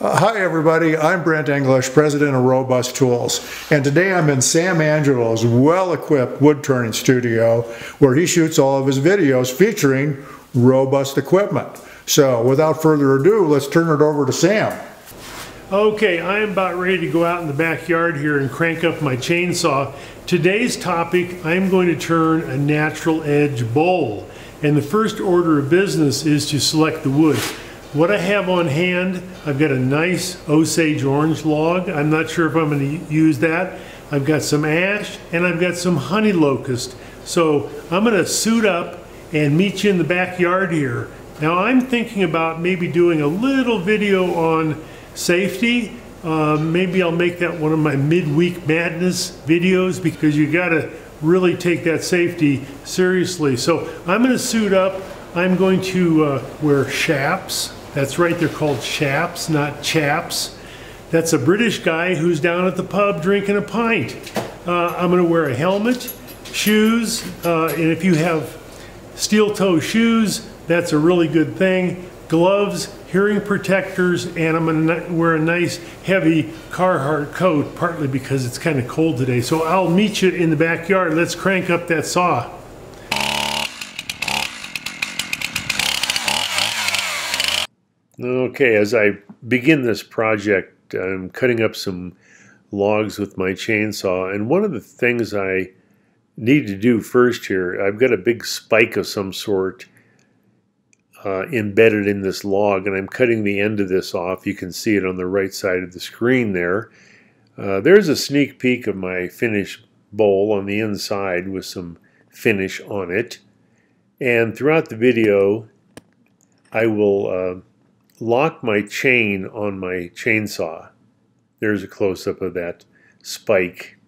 Uh, hi everybody, I'm Brent English, president of Robust Tools, and today I'm in Sam Angelo's well-equipped wood turning studio where he shoots all of his videos featuring robust equipment. So without further ado, let's turn it over to Sam. Okay, I am about ready to go out in the backyard here and crank up my chainsaw. Today's topic, I'm going to turn a natural edge bowl. And the first order of business is to select the wood. What I have on hand, I've got a nice Osage orange log. I'm not sure if I'm going to use that. I've got some ash and I've got some honey locust. So I'm going to suit up and meet you in the backyard here. Now I'm thinking about maybe doing a little video on safety. Uh, maybe I'll make that one of my midweek madness videos because you got to really take that safety seriously. So I'm going to suit up. I'm going to uh, wear chaps that's right, they're called chaps, not chaps. That's a British guy who's down at the pub drinking a pint. Uh, I'm going to wear a helmet, shoes, uh, and if you have steel toe shoes, that's a really good thing. Gloves, hearing protectors, and I'm going to wear a nice heavy Carhartt coat, partly because it's kind of cold today. So I'll meet you in the backyard. Let's crank up that saw. Okay, as I begin this project, I'm cutting up some logs with my chainsaw, and one of the things I need to do first here, I've got a big spike of some sort uh, embedded in this log, and I'm cutting the end of this off. You can see it on the right side of the screen there. Uh, there's a sneak peek of my finished bowl on the inside with some finish on it. And throughout the video, I will uh, lock my chain on my chainsaw. There's a close-up of that spike.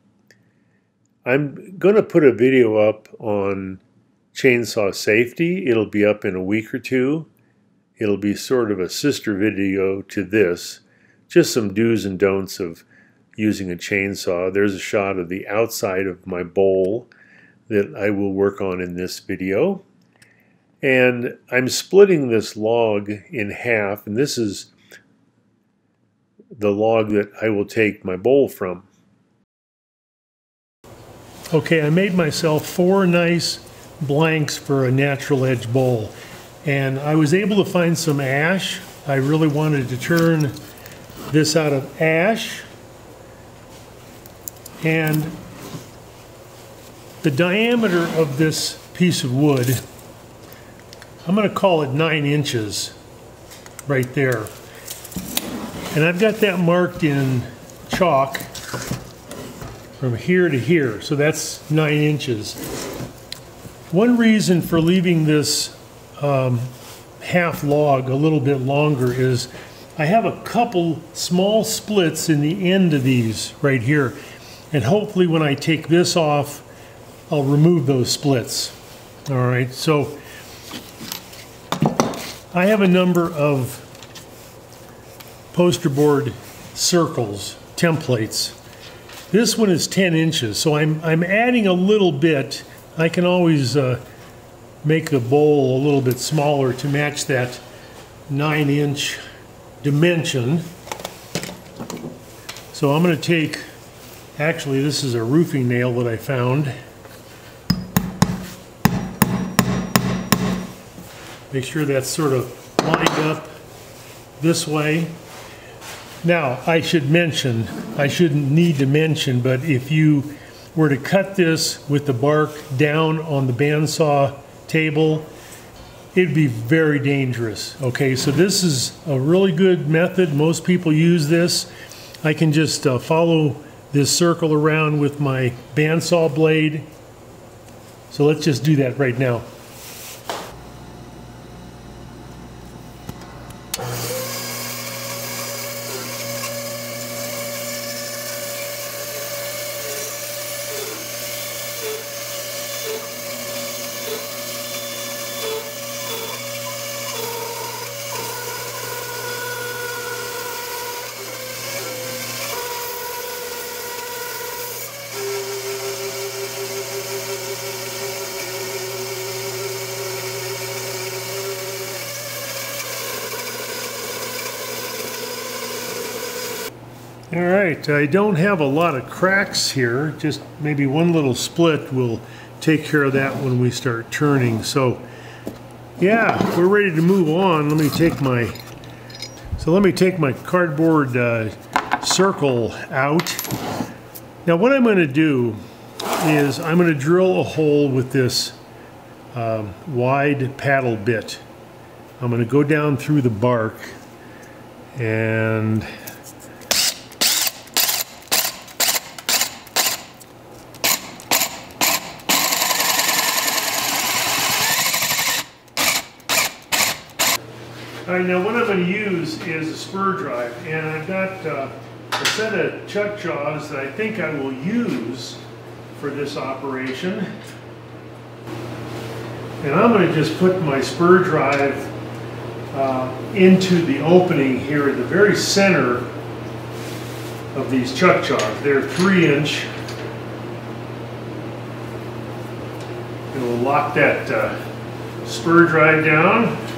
I'm going to put a video up on chainsaw safety. It'll be up in a week or two. It'll be sort of a sister video to this. Just some do's and don'ts of using a chainsaw. There's a shot of the outside of my bowl that I will work on in this video. And I'm splitting this log in half, and this is the log that I will take my bowl from. Okay, I made myself four nice blanks for a natural edge bowl. And I was able to find some ash. I really wanted to turn this out of ash. And the diameter of this piece of wood I'm going to call it nine inches right there. And I've got that marked in chalk from here to here. So that's nine inches. One reason for leaving this um, half log a little bit longer is I have a couple small splits in the end of these right here. And hopefully when I take this off, I'll remove those splits. All right, so I have a number of poster board circles, templates. This one is 10 inches, so I'm, I'm adding a little bit. I can always uh, make the bowl a little bit smaller to match that 9 inch dimension. So I'm going to take, actually this is a roofing nail that I found. Make sure that's sort of lined up this way. Now, I should mention, I shouldn't need to mention, but if you were to cut this with the bark down on the bandsaw table, it'd be very dangerous. Okay, so this is a really good method. Most people use this. I can just uh, follow this circle around with my bandsaw blade. So let's just do that right now. I don't have a lot of cracks here, just maybe one little split will take care of that when we start turning. So yeah, we're ready to move on. Let me take my, so let me take my cardboard uh, circle out. Now what I'm going to do is I'm going to drill a hole with this um, wide paddle bit. I'm going to go down through the bark and All right, now what I'm going to use is a spur drive, and I've got uh, a set of chuck jaws that I think I will use for this operation. And I'm going to just put my spur drive uh, into the opening here in the very center of these chuck jaws. They're three inch. We'll lock that uh, spur drive down.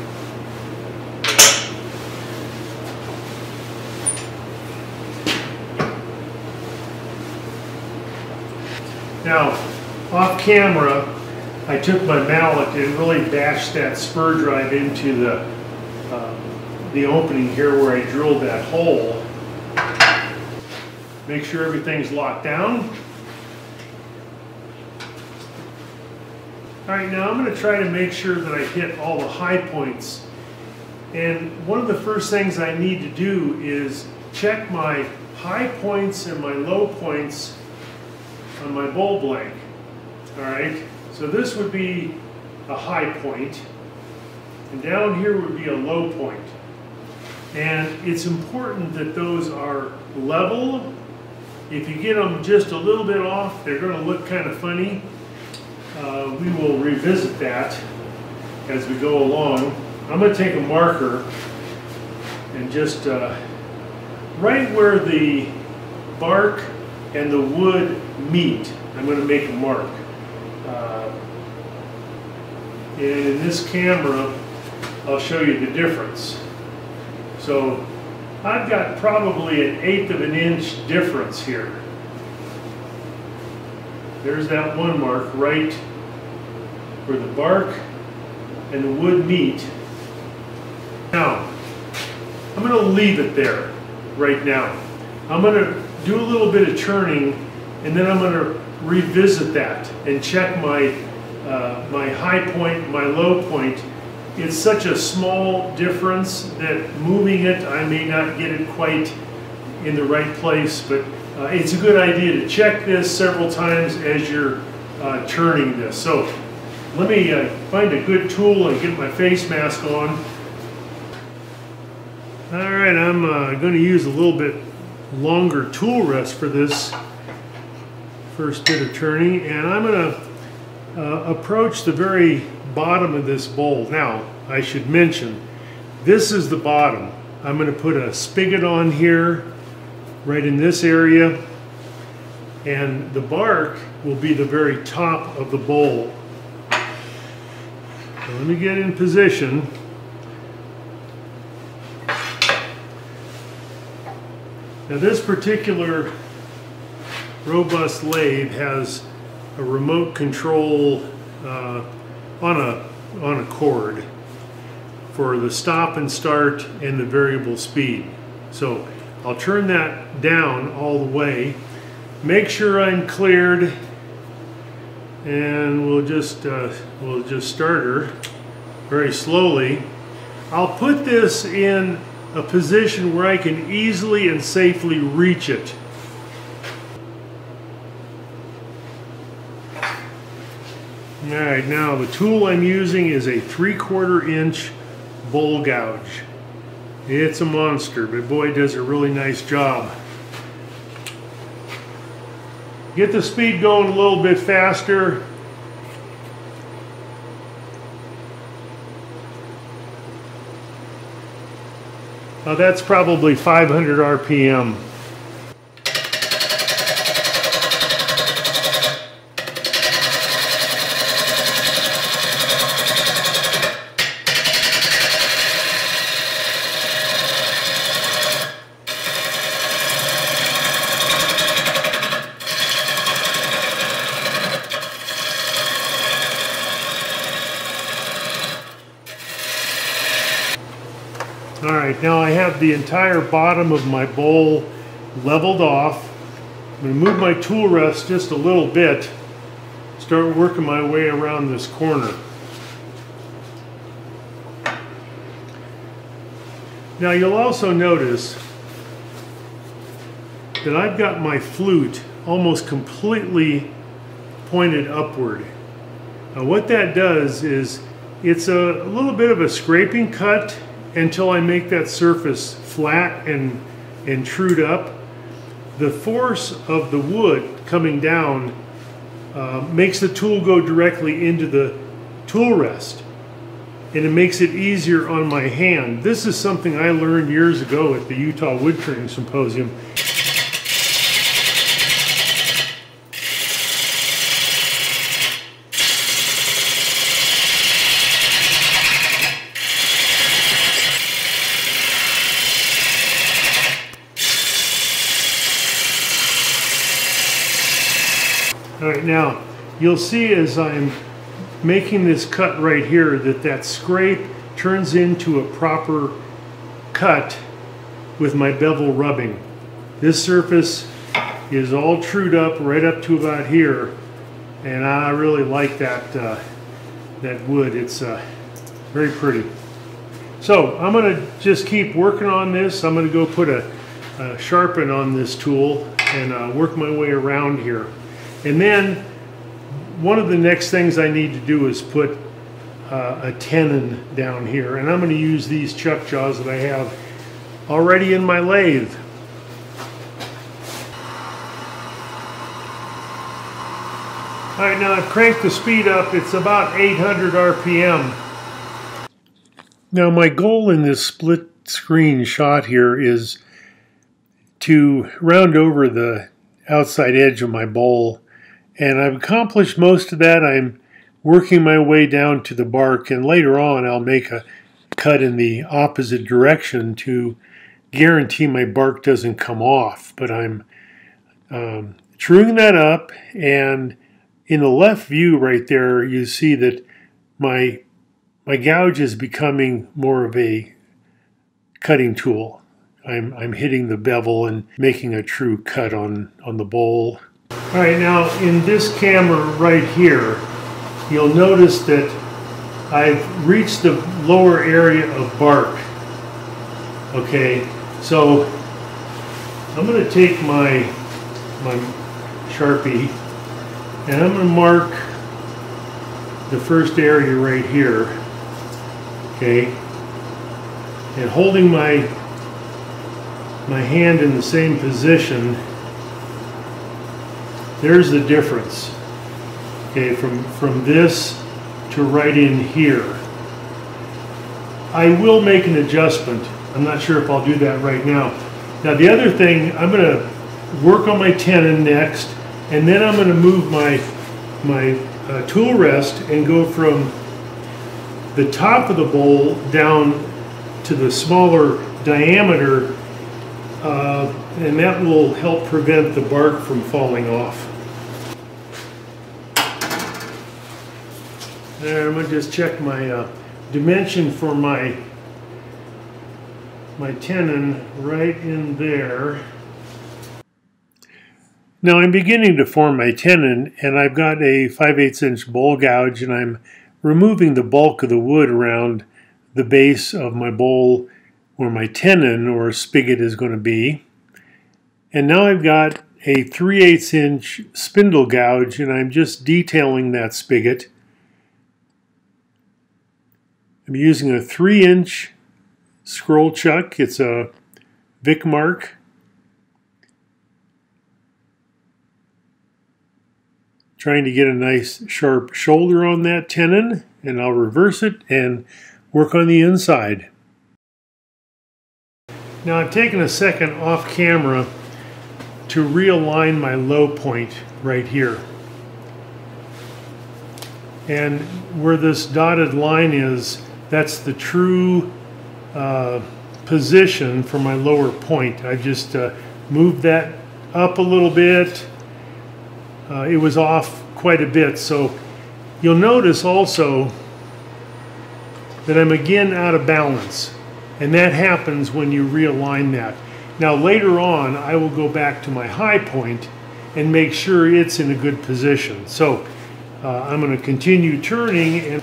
Now, off camera, I took my mallet and really bashed that spur drive into the, uh, the opening here where I drilled that hole. Make sure everything's locked down. All right, now I'm going to try to make sure that I hit all the high points. And one of the first things I need to do is check my high points and my low points on my bowl blank. All right, so this would be a high point, and down here would be a low point. And it's important that those are level. If you get them just a little bit off, they're going to look kind of funny. Uh, we will revisit that as we go along. I'm going to take a marker and just uh, right where the bark and the wood meet, I'm going to make a mark. Uh, and in this camera, I'll show you the difference. So I've got probably an eighth of an inch difference here. There's that one mark right where the bark and the wood meet. Now, I'm going to leave it there right now. I'm going to do a little bit of turning, and then I'm going to revisit that and check my, uh, my high point, my low point. It's such a small difference that moving it, I may not get it quite in the right place, but uh, it's a good idea to check this several times as you're uh, turning this. So let me uh, find a good tool and get my face mask on. All right, I'm uh, going to use a little bit longer tool rest for this first bit of turning and I'm going to uh, approach the very bottom of this bowl. Now I should mention this is the bottom. I'm going to put a spigot on here right in this area and the bark will be the very top of the bowl. So let me get in position. Now this particular robust lathe has a remote control uh, on a on a cord for the stop and start and the variable speed. So I'll turn that down all the way. Make sure I'm cleared and we'll just uh, we'll just start her very slowly. I'll put this in a position where I can easily and safely reach it. Alright, now the tool I'm using is a 3 quarter inch bowl gouge. It's a monster, but boy does a really nice job. Get the speed going a little bit faster Uh, that's probably 500 RPM. All right, now I have the entire bottom of my bowl leveled off. I'm gonna move my tool rest just a little bit, start working my way around this corner. Now you'll also notice that I've got my flute almost completely pointed upward. Now what that does is it's a little bit of a scraping cut until I make that surface flat and, trued up. The force of the wood coming down uh, makes the tool go directly into the tool rest and it makes it easier on my hand. This is something I learned years ago at the Utah Wood Turning Symposium. Right, now you'll see as I'm making this cut right here that that scrape turns into a proper cut with my bevel rubbing. This surface is all trued up right up to about here and I really like that uh, that wood. It's uh, very pretty. So I'm going to just keep working on this. I'm going to go put a, a sharpen on this tool and uh, work my way around here. And then one of the next things I need to do is put uh, a tenon down here. And I'm going to use these chuck jaws that I have already in my lathe. All right, now I've cranked the speed up. It's about 800 RPM. Now my goal in this split screen shot here is to round over the outside edge of my bowl and I've accomplished most of that. I'm working my way down to the bark, and later on I'll make a cut in the opposite direction to guarantee my bark doesn't come off. But I'm um, truing that up, and in the left view right there, you see that my my gouge is becoming more of a cutting tool. I'm, I'm hitting the bevel and making a true cut on, on the bowl. All right, now in this camera right here, you'll notice that I've reached the lower area of bark. Okay, so I'm going to take my, my Sharpie and I'm going to mark the first area right here. Okay, and holding my my hand in the same position there's the difference. Okay, from, from this to right in here. I will make an adjustment. I'm not sure if I'll do that right now. Now the other thing, I'm going to work on my tenon next, and then I'm going to move my, my uh, tool rest and go from the top of the bowl down to the smaller diameter, uh, and that will help prevent the bark from falling off. I'm gonna just check my uh, dimension for my my tenon right in there. Now I'm beginning to form my tenon and I've got a 5 8 inch bowl gouge and I'm removing the bulk of the wood around the base of my bowl where my tenon or spigot is going to be. And now I've got a 3 8 inch spindle gouge and I'm just detailing that spigot I'm using a 3 inch scroll chuck. It's a Vicmarc. Trying to get a nice sharp shoulder on that tenon and I'll reverse it and work on the inside. Now I've taken a second off camera to realign my low point right here. And where this dotted line is, that's the true uh, position for my lower point. I just uh, moved that up a little bit. Uh, it was off quite a bit. So you'll notice also that I'm again out of balance. And that happens when you realign that. Now later on, I will go back to my high point and make sure it's in a good position. So uh, I'm going to continue turning and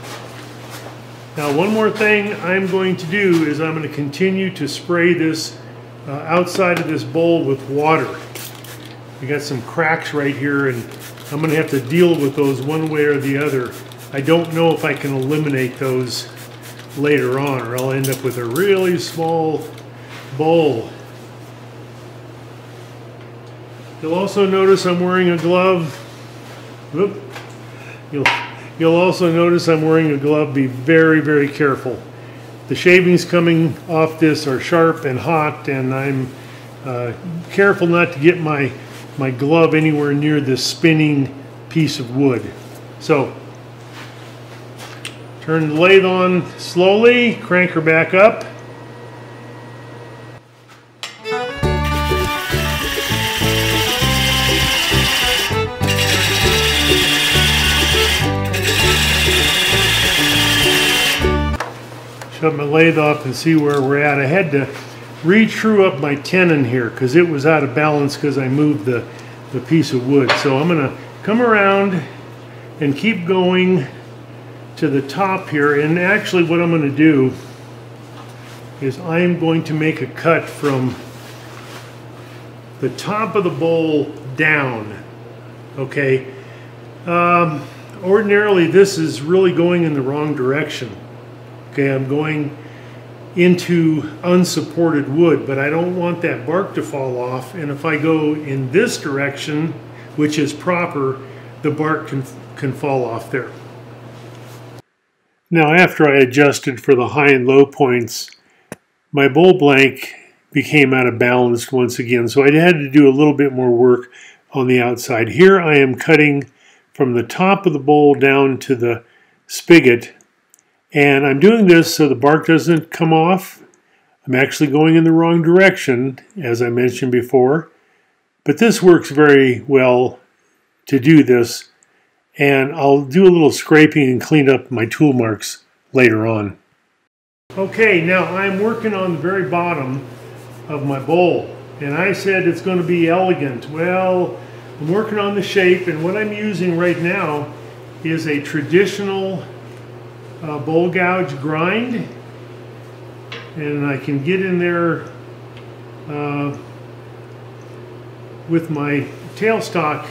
now one more thing I'm going to do is I'm going to continue to spray this uh, outside of this bowl with water. We got some cracks right here and I'm going to have to deal with those one way or the other. I don't know if I can eliminate those later on or I'll end up with a really small bowl. You'll also notice I'm wearing a glove. Whoop. You'll, you'll also notice I'm wearing a glove. Be very, very careful. The shavings coming off this are sharp and hot and I'm uh, careful not to get my, my glove anywhere near this spinning piece of wood. So turn the lathe on slowly, crank her back up. Shut my lathe off and see where we're at. I had to re-true up my tenon here because it was out of balance because I moved the, the piece of wood. So I'm going to come around and keep going to the top here. And actually what I'm going to do is I am going to make a cut from the top of the bowl down. Okay. Um, ordinarily this is really going in the wrong direction. Okay, I'm going into unsupported wood, but I don't want that bark to fall off. And if I go in this direction, which is proper, the bark can, can fall off there. Now, after I adjusted for the high and low points, my bowl blank became out of balance once again. So I had to do a little bit more work on the outside. Here I am cutting from the top of the bowl down to the spigot and I'm doing this so the bark doesn't come off. I'm actually going in the wrong direction, as I mentioned before. But this works very well to do this. And I'll do a little scraping and clean up my tool marks later on. Okay, now I'm working on the very bottom of my bowl. And I said it's going to be elegant. Well, I'm working on the shape and what I'm using right now is a traditional uh, bowl gouge grind and I can get in there uh, with my tailstock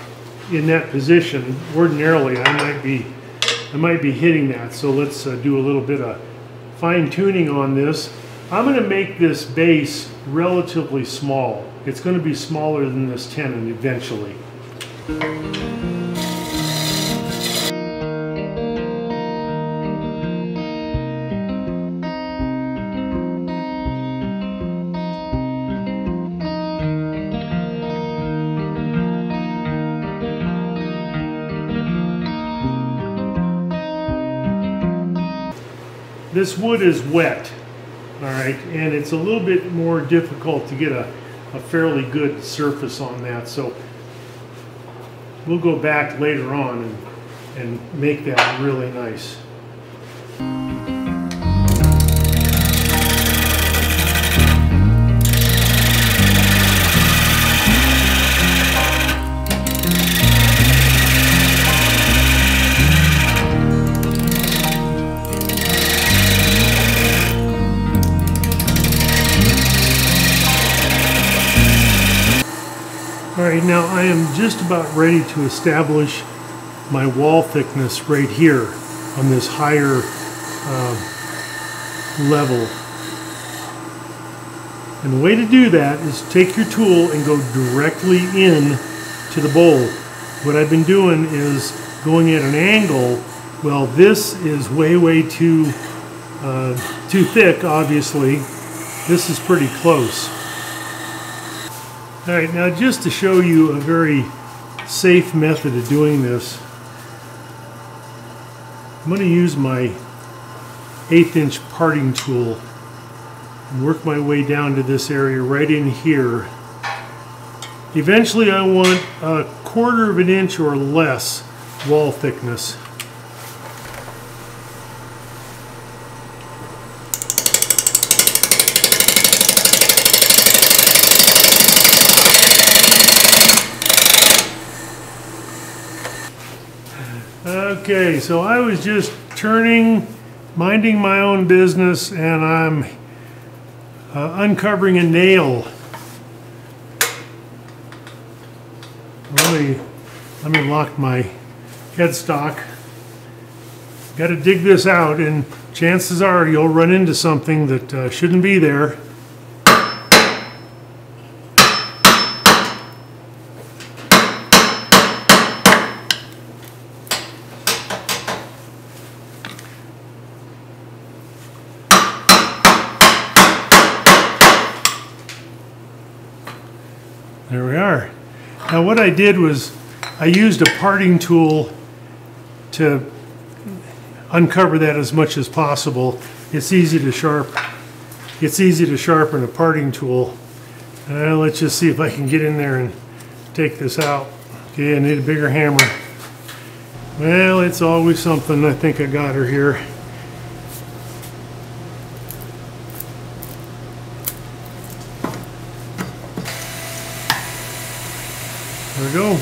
in that position. Ordinarily I might be I might be hitting that so let's uh, do a little bit of fine tuning on this. I'm going to make this base relatively small. It's going to be smaller than this tenon eventually This wood is wet, all right, and it's a little bit more difficult to get a, a fairly good surface on that. So we'll go back later on and, and make that really nice. Right, now I am just about ready to establish my wall thickness right here on this higher uh, level. And the way to do that is take your tool and go directly in to the bowl. What I've been doing is going at an angle. Well, this is way, way too, uh, too thick, obviously. This is pretty close. All right, now just to show you a very safe method of doing this, I'm going to use my eighth inch parting tool and work my way down to this area right in here. Eventually I want a quarter of an inch or less wall thickness. Okay, so I was just turning, minding my own business, and I'm uh, uncovering a nail. Let me, let me lock my headstock. Got to dig this out, and chances are you'll run into something that uh, shouldn't be there. There we are. Now what I did was I used a parting tool to uncover that as much as possible. It's easy to sharp. It's easy to sharpen a parting tool. Uh, let's just see if I can get in there and take this out. Okay, I need a bigger hammer. Well, it's always something. I think I got her here. Go.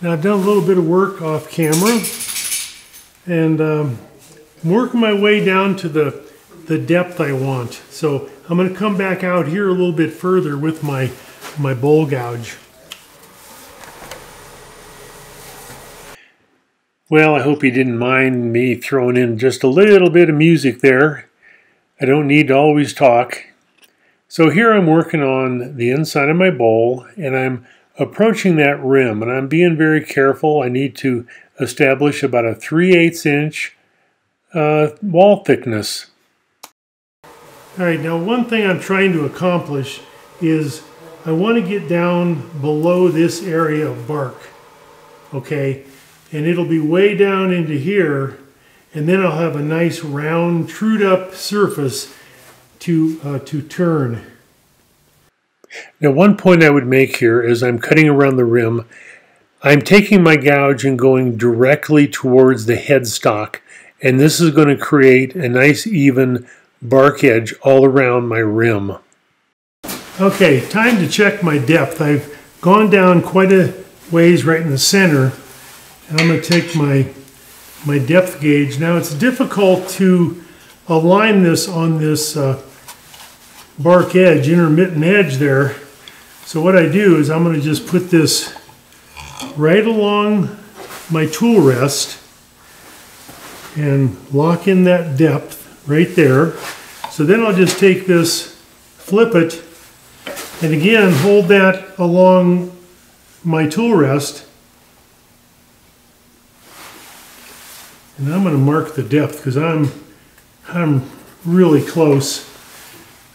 Now I've done a little bit of work off camera and um, I'm working my way down to the, the depth I want. So I'm going to come back out here a little bit further with my, my bowl gouge. Well, I hope you didn't mind me throwing in just a little bit of music there. I don't need to always talk. So here I'm working on the inside of my bowl and I'm approaching that rim and I'm being very careful. I need to establish about a 3 8 inch uh, wall thickness. All right, now one thing I'm trying to accomplish is I want to get down below this area of bark, okay? And it'll be way down into here and then I'll have a nice round, trued up surface to, uh, to turn. Now one point I would make here is I'm cutting around the rim. I'm taking my gouge and going directly towards the headstock and this is going to create a nice even bark edge all around my rim. Okay, time to check my depth. I've gone down quite a ways right in the center and I'm going to take my my depth gauge. Now it's difficult to align this on this uh, bark edge, intermittent edge there. So what I do is I'm going to just put this right along my tool rest and lock in that depth right there. So then I'll just take this, flip it, and again hold that along my tool rest. And I'm going to mark the depth because I'm, I'm really close.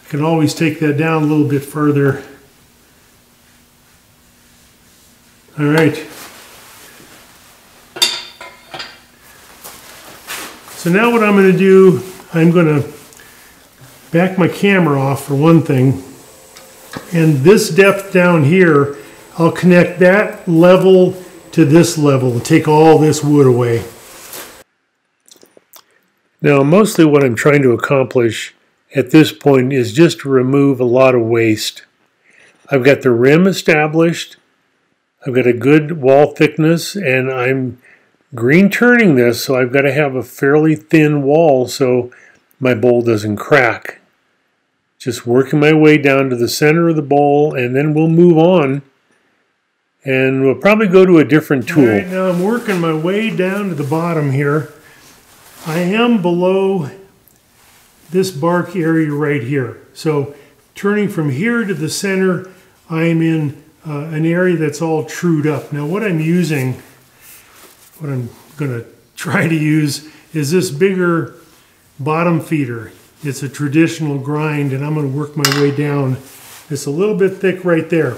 Can always take that down a little bit further. All right. So now what I'm going to do, I'm going to back my camera off for one thing. And this depth down here, I'll connect that level to this level and take all this wood away. Now, mostly what I'm trying to accomplish at this point is just to remove a lot of waste. I've got the rim established, I've got a good wall thickness, and I'm green turning this, so I've got to have a fairly thin wall so my bowl doesn't crack. Just working my way down to the center of the bowl, and then we'll move on. And we'll probably go to a different tool. Right, now I'm working my way down to the bottom here. I am below this bark area right here. So turning from here to the center, I'm in uh, an area that's all trued up. Now what I'm using, what I'm going to try to use is this bigger bottom feeder. It's a traditional grind and I'm going to work my way down. It's a little bit thick right there.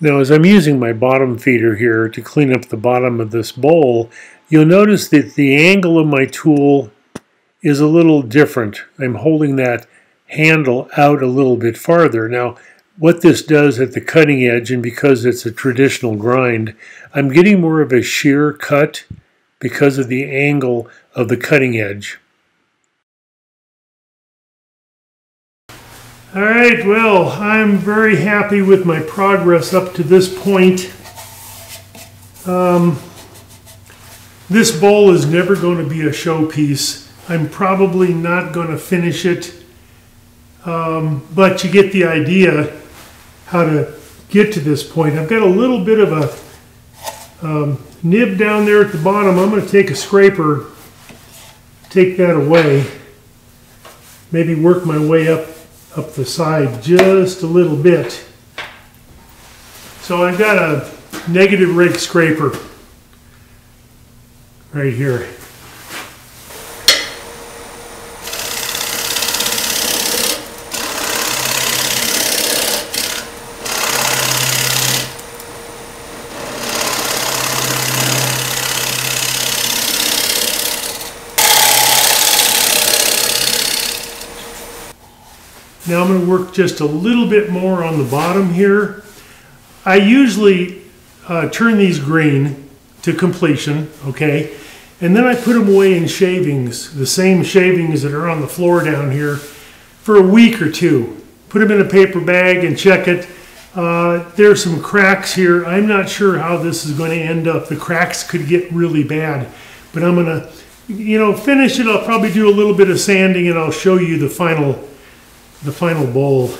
Now as I'm using my bottom feeder here to clean up the bottom of this bowl, you'll notice that the angle of my tool is a little different. I'm holding that handle out a little bit farther. Now, what this does at the cutting edge, and because it's a traditional grind, I'm getting more of a shear cut because of the angle of the cutting edge. All right, well, I'm very happy with my progress up to this point. Um, this bowl is never going to be a showpiece. I'm probably not going to finish it. Um, but you get the idea how to get to this point. I've got a little bit of a um, nib down there at the bottom. I'm going to take a scraper, take that away, maybe work my way up up the side just a little bit. So I've got a negative rake scraper right here. Now I'm going to work just a little bit more on the bottom here. I usually uh, turn these green to completion, okay? And then I put them away in shavings, the same shavings that are on the floor down here, for a week or two. Put them in a paper bag and check it. Uh, there's some cracks here. I'm not sure how this is going to end up. The cracks could get really bad, but I'm going to, you know, finish it. I'll probably do a little bit of sanding and I'll show you the final the final bowl.